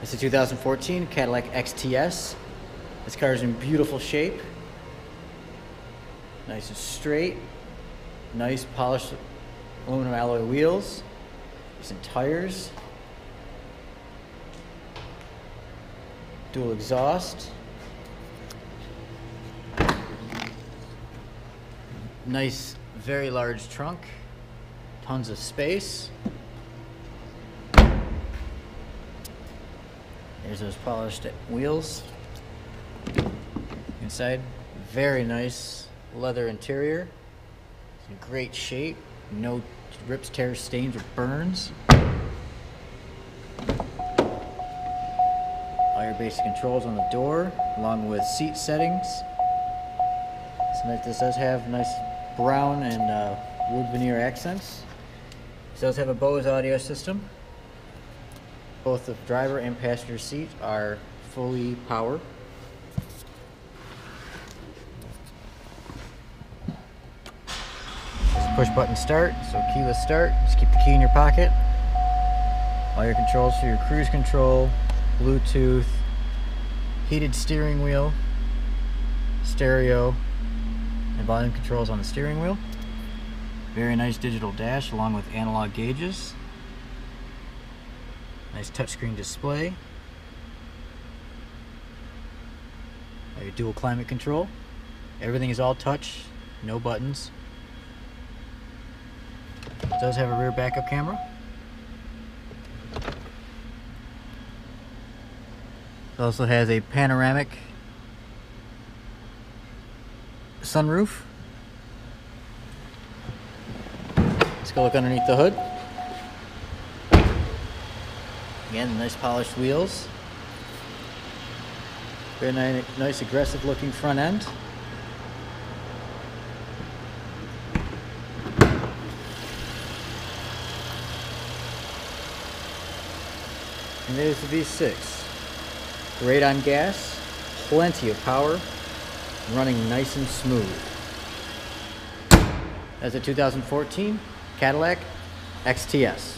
It's a 2014 Cadillac XTS. This car is in beautiful shape. Nice and straight. Nice polished aluminum alloy wheels. Decent tires. Dual exhaust. Nice, very large trunk. Tons of space. There's those polished wheels. Inside, very nice leather interior. It's in great shape. No rips, tears, stains, or burns. All your basic controls on the door, along with seat settings. So this does have nice brown and uh, wood veneer accents. It does have a Bose audio system. Both the driver and passenger seat are fully power. Just push button start, so keyless start. Just keep the key in your pocket. All your controls for your cruise control, Bluetooth, heated steering wheel, stereo, and volume controls on the steering wheel. Very nice digital dash along with analog gauges. Nice touchscreen display. Your dual climate control. Everything is all touch, no buttons. It does have a rear backup camera. It also has a panoramic sunroof. Let's go look underneath the hood. Again, nice polished wheels. Very nice, aggressive looking front end. And there's the V6. Great on gas, plenty of power, running nice and smooth. That's a 2014 Cadillac XTS.